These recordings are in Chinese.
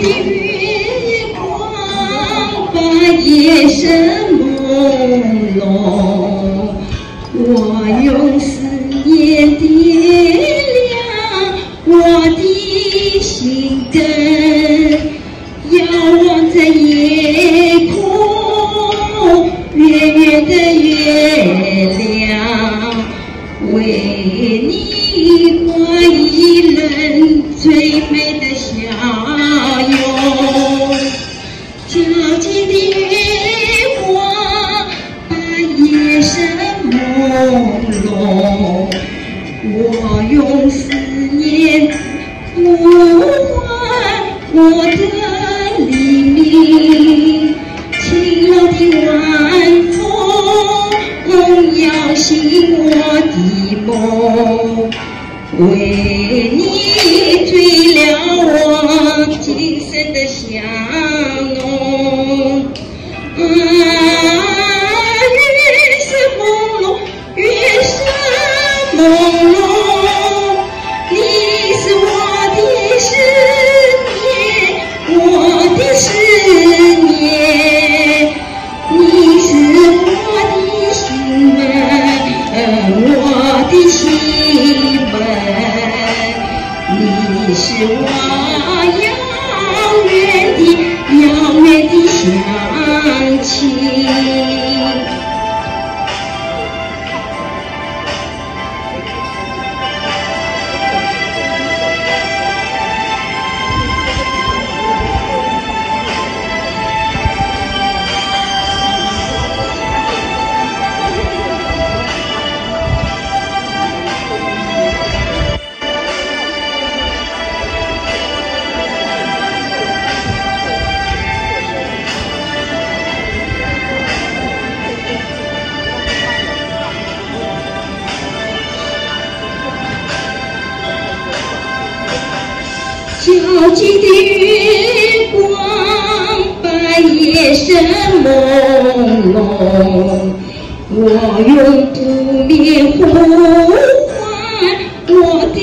的月光把夜深朦胧，我用思念点亮我的心灯，遥望着夜空，圆圆的月亮，为你画一轮最美的我的黎明。晴朗的晚风摇醒我的梦，为你醉了我今生的香浓。啊，月色朦胧，月色朦是我皎洁的月光把夜深朦胧，我用不灭呼唤我的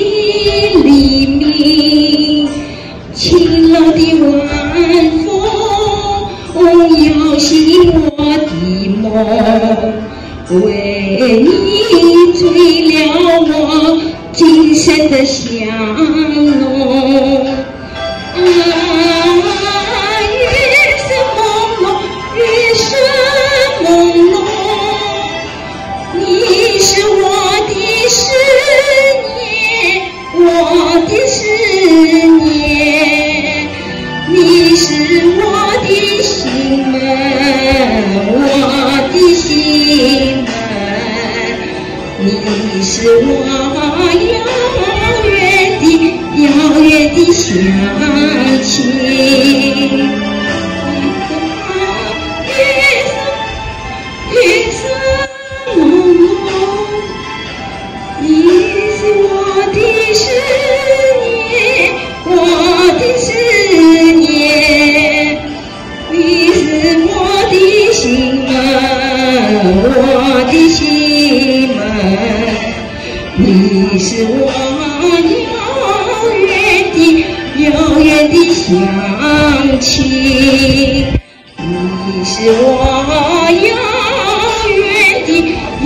黎明。晴朗的晚风摇醒我的梦，你醉了我今生的香浓。是我遥远的遥远的乡亲。月色，月色朦胧，你是我的思念，我的思念，你是我的心啊，我的心你是我遥远的遥远的乡亲你是我遥远的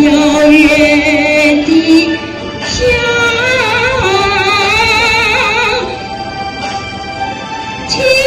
遥远的乡亲